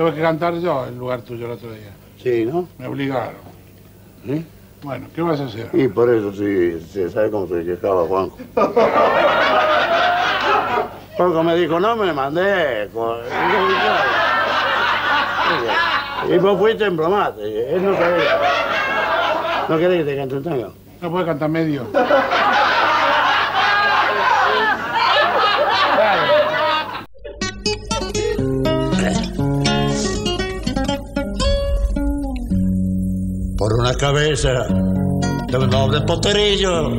tuve que cantar yo en lugar tuyo el otro día. Sí, ¿no? Me obligaron. ¿Sí? Bueno, ¿qué vas a hacer? Y por eso sí, sí ¿sabe cómo se quejaba Juanjo? Juanjo me dijo, no me mandé. Y vos fuiste en bromate. Él no sabía. ¿No querés que te cante un tango? No puede cantar medio. por una cabeza de un noble poterillo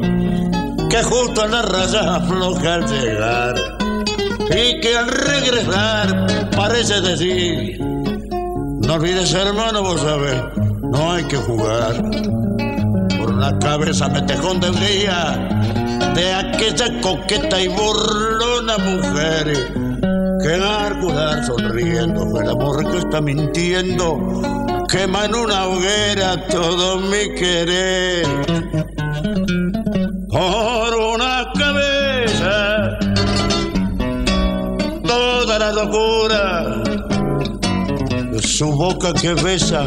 que justo a la raya afloja al llegar y que al regresar parece decir no olvides hermano vos sabés no hay que jugar por una cabeza me tejón de un día de aquella coqueta y burlona mujer que al sonriendo fue el amor que está mintiendo quema en una hoguera todo mi querer. Por una cabeza toda la locura su boca que besa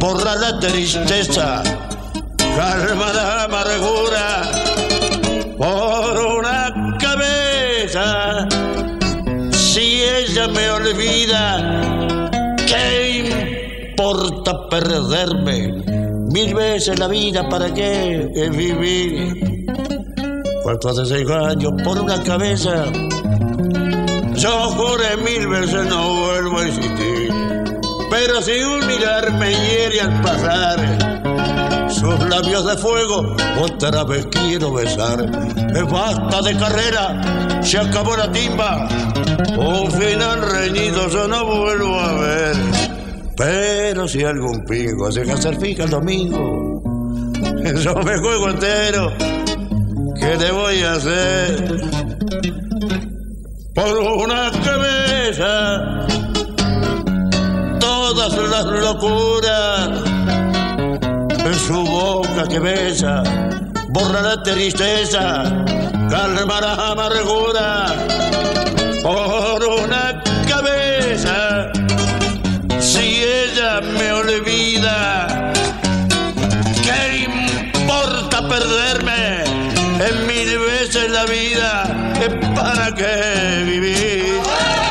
borra la tristeza calma la amargura. Por una cabeza si ella me olvida ¿qué importa perderme? Mil veces la vida, ¿para qué vivir? Cuarto de seis años por una cabeza, yo juré mil veces no vuelvo a existir. Pero si un mirar me hiere al pasar, sus labios de fuego otra vez quiero besar. Eh, Basta de carrera, se acabó la timba. Un final reñido yo no vuelvo a ver. Pero si algún pico se hacer fija el domingo, yo me juego entero. ¿Qué te voy a hacer? Por una cabeza, todas las locuras en su boca que besa, borra la tristeza, calma la amargura. Por una vida? ¿Para qué vivir?